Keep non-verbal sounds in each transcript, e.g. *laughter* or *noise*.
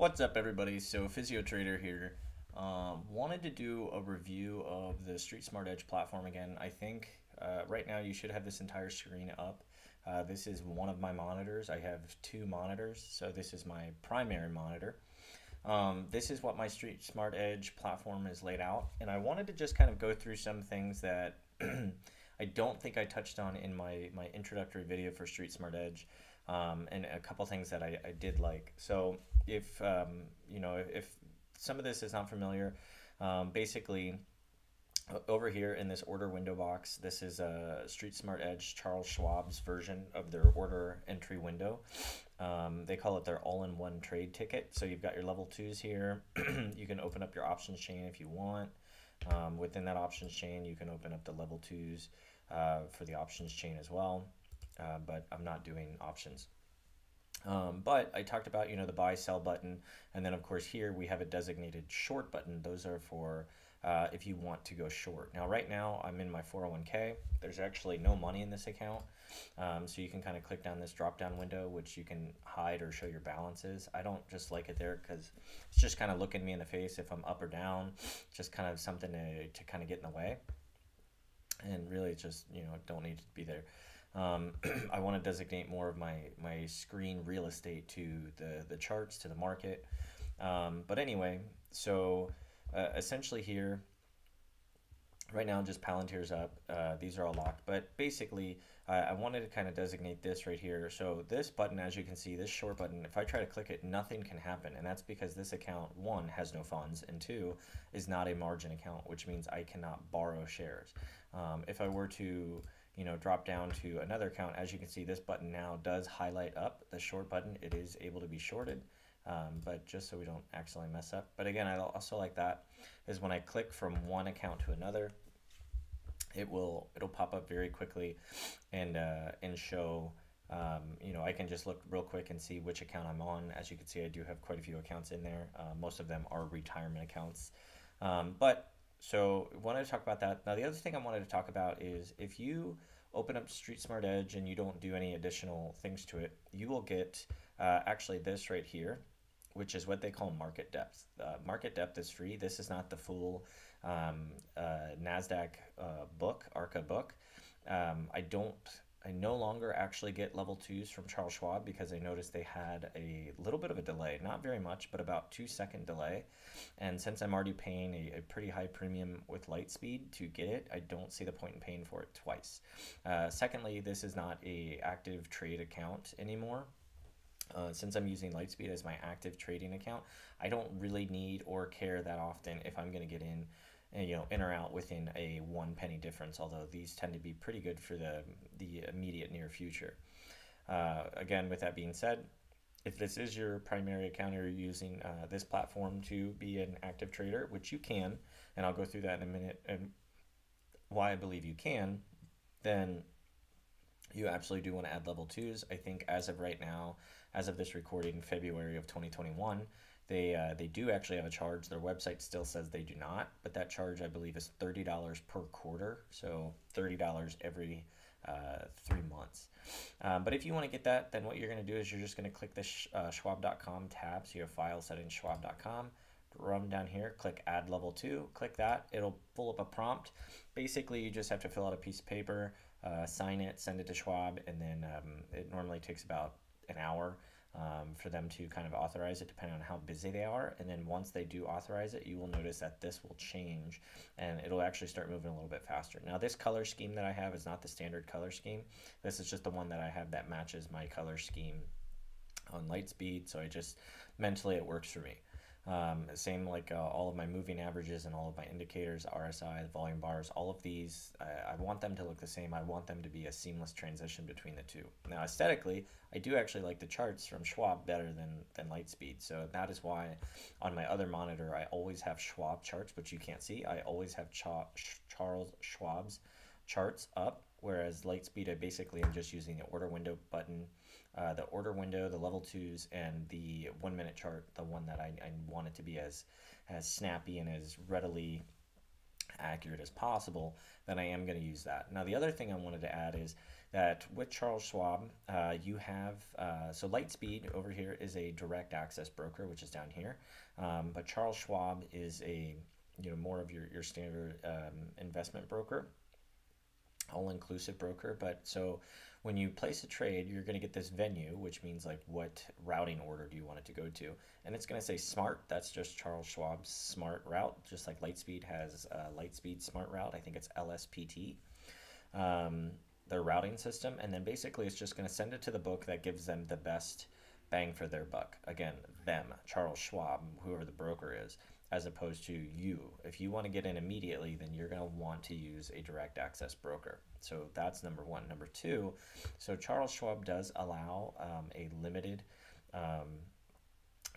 What's up, everybody? So, PhysioTrader here. Um, wanted to do a review of the Street Smart Edge platform again. I think uh, right now you should have this entire screen up. Uh, this is one of my monitors. I have two monitors, so this is my primary monitor. Um, this is what my Street Smart Edge platform is laid out, and I wanted to just kind of go through some things that *clears throat* I don't think I touched on in my, my introductory video for Street Smart Edge, um, and a couple things that I, I did like. So if, um, you know, if some of this is not familiar, um, basically over here in this order window box, this is a Street Smart Edge Charles Schwab's version of their order entry window. Um, they call it their all-in-one trade ticket. So you've got your level twos here. *clears throat* you can open up your options chain if you want. Um, within that options chain, you can open up the level twos uh, for the options chain as well. Uh, but I'm not doing options. Um, but I talked about, you know, the buy sell button. And then of course here we have a designated short button. Those are for uh, if you want to go short. Now, right now I'm in my 401k. There's actually no money in this account. Um, so you can kind of click down this drop down window, which you can hide or show your balances. I don't just like it there because it's just kind of looking me in the face if I'm up or down, just kind of something to, to kind of get in the way. And really just, you know, don't need to be there. Um, *clears throat* I want to designate more of my, my screen real estate to the, the charts, to the market. Um, but anyway, so uh, essentially here, right now just Palantir's up. Uh, these are all locked, but basically uh, I wanted to kind of designate this right here. So this button, as you can see, this short button, if I try to click it, nothing can happen. And that's because this account, one, has no funds, and two, is not a margin account, which means I cannot borrow shares. Um, if I were to you know, drop down to another account, as you can see, this button now does highlight up the short button. It is able to be shorted, um, but just so we don't accidentally mess up. But again, I also like that is when I click from one account to another, it will it'll pop up very quickly and uh, and show um, you know I can just look real quick and see which account I'm on. As you can see I do have quite a few accounts in there. Uh, most of them are retirement accounts. Um, but so wanted to talk about that. Now the other thing I wanted to talk about is if you open up Street Smart Edge and you don't do any additional things to it you will get uh, actually this right here which is what they call market depth. Uh, market depth is free. This is not the full um, uh, NASDAQ uh, book, ARCA book. Um, I don't, I no longer actually get level twos from Charles Schwab because I noticed they had a little bit of a delay, not very much, but about two second delay. And since I'm already paying a, a pretty high premium with Lightspeed to get it, I don't see the point in paying for it twice. Uh, secondly, this is not a active trade account anymore. Uh, since I'm using Lightspeed as my active trading account, I don't really need or care that often if I'm going to get in and you know in or out within a one penny difference although these tend to be pretty good for the the immediate near future. Uh, again with that being said if this is your primary account or you're using uh, this platform to be an active trader which you can and I'll go through that in a minute and why I believe you can then you absolutely do want to add level twos I think as of right now as of this recording February of 2021 they uh, they do actually have a charge. Their website still says they do not, but that charge I believe is thirty dollars per quarter, so thirty dollars every uh, three months. Um, but if you want to get that, then what you're going to do is you're just going to click the sh uh, Schwab.com tab. So you have file set in Schwab.com. Run down here, click Add Level Two. Click that. It'll pull up a prompt. Basically, you just have to fill out a piece of paper, uh, sign it, send it to Schwab, and then um, it normally takes about an hour um, for them to kind of authorize it depending on how busy they are. And then once they do authorize it, you will notice that this will change and it'll actually start moving a little bit faster. Now this color scheme that I have is not the standard color scheme. This is just the one that I have that matches my color scheme on Lightspeed. So I just mentally it works for me. Um, same like uh, all of my moving averages and all of my indicators, RSI, the volume bars, all of these, I, I, want them to look the same. I want them to be a seamless transition between the two. Now, aesthetically, I do actually like the charts from Schwab better than, than Lightspeed. So that is why on my other monitor, I always have Schwab charts, which you can't see. I always have Cha Charles Schwab's charts up, whereas Lightspeed, I basically am just using the order window button uh, the order window, the level twos, and the one minute chart, the one that I, I want it to be as, as snappy and as readily accurate as possible, then I am going to use that. Now, the other thing I wanted to add is that with Charles Schwab, uh, you have uh, so Lightspeed over here is a direct access broker, which is down here, um, but Charles Schwab is a you know more of your your standard um, investment broker, all inclusive broker. But so when you place a trade, you're going to get this venue, which means like what routing order do you want it to go to, and it's going to say Smart. That's just Charles Schwab's Smart route, just like Lightspeed has uh, Lightspeed Smart route. I think it's LSPT. Um, their routing system, and then basically it's just going to send it to the book that gives them the best bang for their buck. Again, them, Charles Schwab, whoever the broker is, as opposed to you. If you want to get in immediately, then you're going to want to use a direct access broker. So that's number one. Number two, so Charles Schwab does allow um, a limited um,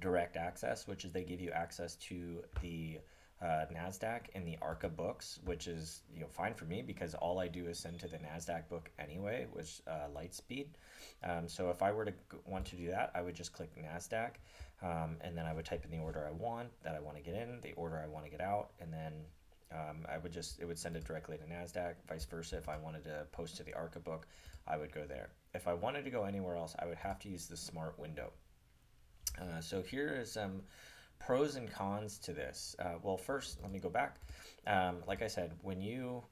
direct access, which is they give you access to the uh, Nasdaq and the Arca books, which is you know fine for me because all I do is send to the Nasdaq book anyway, which uh, Lightspeed. Um, so if I were to want to do that, I would just click Nasdaq, um, and then I would type in the order I want that I want to get in, the order I want to get out, and then um, I would just it would send it directly to Nasdaq. Vice versa, if I wanted to post to the Arca book, I would go there. If I wanted to go anywhere else, I would have to use the Smart window. Uh, so here is um pros and cons to this. Uh, well, first, let me go back. Um, like I said, when you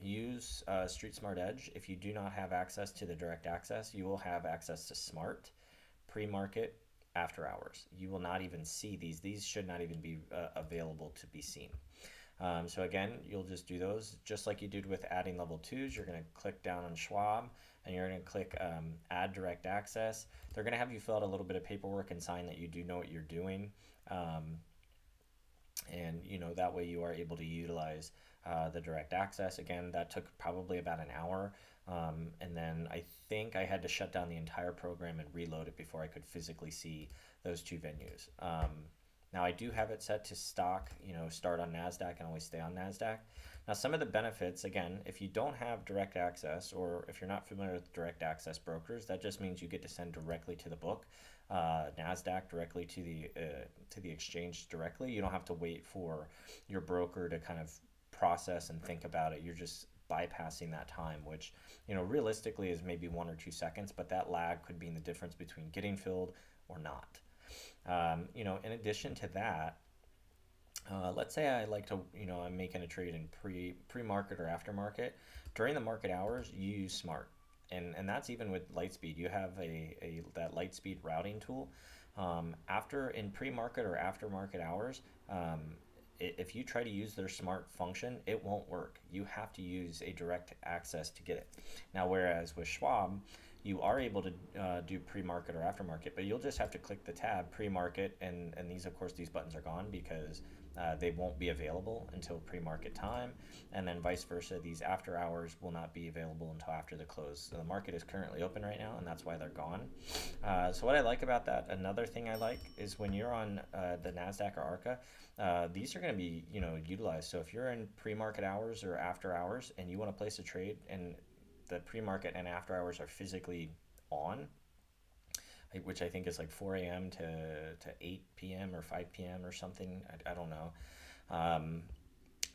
use uh, Street Smart Edge, if you do not have access to the direct access, you will have access to Smart, pre-market, after hours. You will not even see these. These should not even be uh, available to be seen. Um, so again, you'll just do those just like you did with adding level twos. You're going to click down on Schwab and you're going to click um, add direct access. They're going to have you fill out a little bit of paperwork and sign that you do know what you're doing. Um, and you know that way you are able to utilize uh, the direct access again that took probably about an hour um, and then i think i had to shut down the entire program and reload it before i could physically see those two venues um, now i do have it set to stock you know start on nasdaq and always stay on nasdaq now some of the benefits again if you don't have direct access or if you're not familiar with direct access brokers that just means you get to send directly to the book uh, Nasdaq directly to the uh, to the exchange directly. You don't have to wait for your broker to kind of process and think about it. You're just bypassing that time, which you know realistically is maybe one or two seconds, but that lag could be the difference between getting filled or not. Um, you know, in addition to that, uh, let's say I like to, you know, I'm making a trade in pre pre market or aftermarket. During the market hours, you use Smart and and that's even with Lightspeed. You have a, a that Lightspeed routing tool. Um, after in pre-market or after-market hours, um, if you try to use their smart function, it won't work. You have to use a direct access to get it. Now, whereas with Schwab, you are able to uh, do pre-market or aftermarket, but you'll just have to click the tab pre-market, and and these of course these buttons are gone because uh, they won't be available until pre-market time, and then vice versa. These after hours will not be available until after the close. So the market is currently open right now, and that's why they're gone. Uh, so what I like about that, another thing I like is when you're on uh, the Nasdaq or Arca, uh, these are going to be you know utilized. So if you're in pre-market hours or after hours, and you want to place a trade, and the pre-market and after hours are physically on which I think is like 4 a.m. to, to 8 p.m. or 5 p.m. or something. I, I don't know. Um,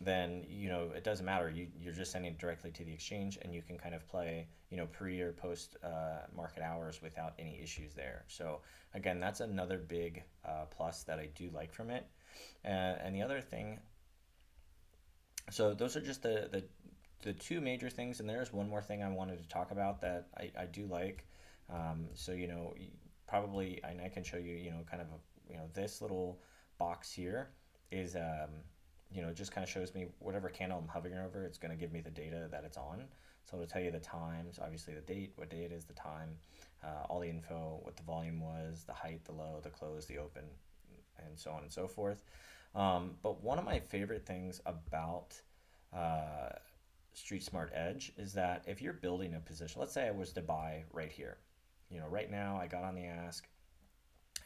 then you know it doesn't matter. You you're just sending it directly to the exchange, and you can kind of play you know pre or post uh, market hours without any issues there. So again, that's another big uh, plus that I do like from it. Uh, and the other thing, so those are just the the the two major things, and there's one more thing I wanted to talk about that I, I do like. Um, so you know probably, and I can show you, you know, kind of, a, you know, this little box here is, um, you know, just kind of shows me whatever candle I'm hovering over, it's going to give me the data that it's on. So it'll tell you the times, obviously the date, what day it is, the time, uh, all the info, what the volume was, the height, the low, the close, the open, and so on and so forth. Um, but one of my favorite things about uh, Street Smart Edge is that if you're building a position, let's say I was to buy right here, you know, right now I got on the ask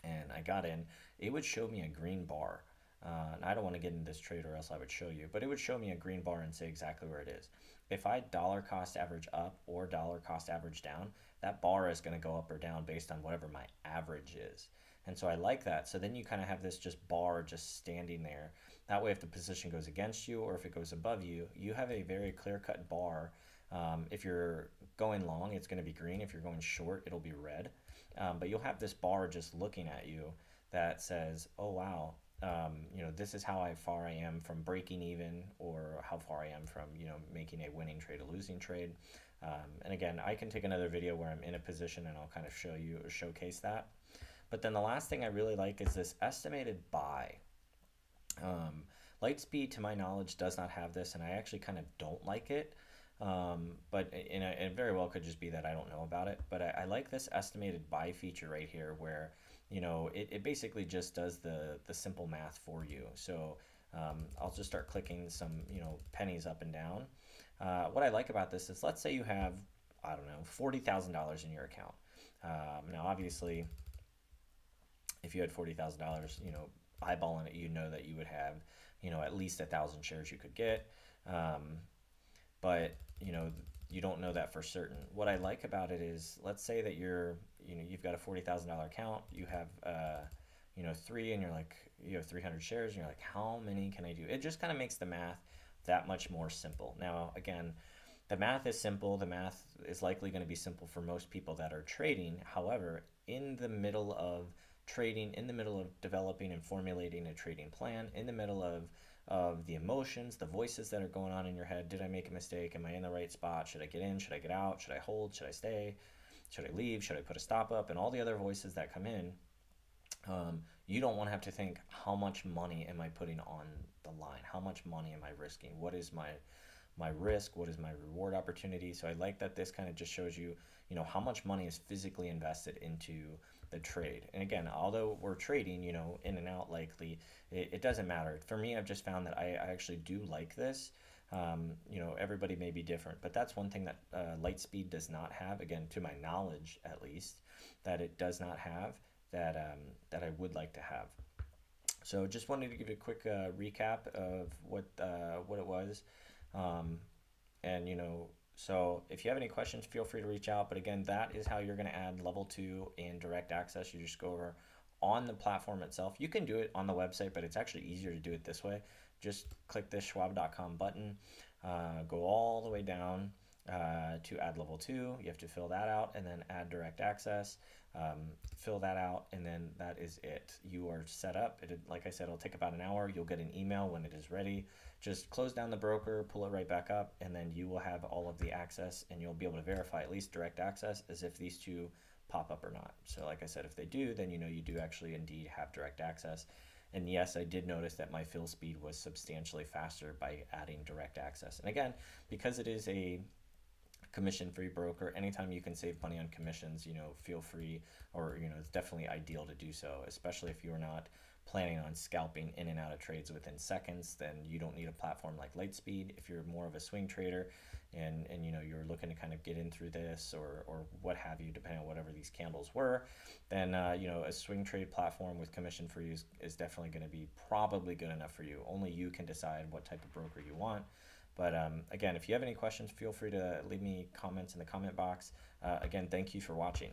and I got in, it would show me a green bar. Uh, and I don't want to get into this trade or else I would show you, but it would show me a green bar and say exactly where it is. If I dollar cost average up or dollar cost average down, that bar is going to go up or down based on whatever my average is. And so I like that. So then you kind of have this just bar just standing there. That way, if the position goes against you or if it goes above you, you have a very clear cut bar Um, if you're going long, it's going to be green. If you're going short, it'll be red. Um, but you'll have this bar just looking at you that says, oh, wow, um, you know, this is how far I am from breaking even or how far I am from, you know, making a winning trade, a losing trade. Um, and again, I can take another video where I'm in a position and I'll kind of show you showcase that. But then the last thing I really like is this estimated buy. Um, Lightspeed, to my knowledge, does not have this, and I actually kind of don't like it. Um, but in a, it very well could just be that I don't know about it. But I, I, like this estimated buy feature right here, where you know it, it basically just does the the simple math for you. So um, I'll just start clicking some you know pennies up and down. Uh, what I like about this is, let's say you have I don't know forty thousand dollars in your account. Um, now, obviously, if you had forty thousand dollars, you know, eyeballing it, you know that you would have you know at least a thousand shares you could get. Um, but you know you don't know that for certain. What I like about it is, let's say that you're, you know, you've got a forty thousand dollar account, you have, uh, you know, three, and you're like, you have three hundred shares, and you're like, how many can I do? It just kind of makes the math that much more simple. Now, again, the math is simple. The math is likely going to be simple for most people that are trading. However, in the middle of trading, in the middle of developing and formulating a trading plan, in the middle of of the emotions, the voices that are going on in your head. Did I make a mistake? Am I in the right spot? Should I get in? Should I get out? Should I hold? Should I stay? Should I leave? Should I put a stop up? And all the other voices that come in. Um, you don't want to have to think how much money am I putting on the line? How much money am I risking? What is my my risk? What is my reward opportunity? So I like that this kind of just shows you, you know, how much money is physically invested into the trade. And again, although we're trading, you know, in and out likely, it, it doesn't matter. For me, I've just found that I, I actually do like this. Um, you know, everybody may be different, but that's one thing that uh, Lightspeed does not have. Again, to my knowledge, at least, that it does not have that um, that I would like to have. So, just wanted to give you a quick uh, recap of what uh, what it was, um, and you know, so if you have any questions, feel free to reach out. But again, that is how you're going to add level two and direct access. You just go over on the platform itself. You can do it on the website, but it's actually easier to do it this way. Just click this schwab.com button, uh, go all the way down uh, to add level two. You have to fill that out and then add direct access. Um, fill that out, and then that is it. You are set up. It, like I said, it'll take about an hour. You'll get an email when it is ready. Just close down the broker, pull it right back up, and then you will have all of the access, and you'll be able to verify at least direct access as if these two pop up or not. So, like I said, if they do, then you know you do actually indeed have direct access. And yes, I did notice that my fill speed was substantially faster by adding direct access. And again, because it is a commission free broker anytime you can save money on commissions you know feel free or you know it's definitely ideal to do so especially if you're not planning on scalping in and out of trades within seconds then you don't need a platform like lightspeed. If you're more of a swing trader and and you know you're looking to kind of get in through this or or what have you depending on whatever these candles were then uh, you know a swing trade platform with commission free is, is definitely going to be probably good enough for you. Only you can decide what type of broker you want but um, again, if you have any questions, feel free to leave me comments in the comment box. Uh, again, thank you for watching.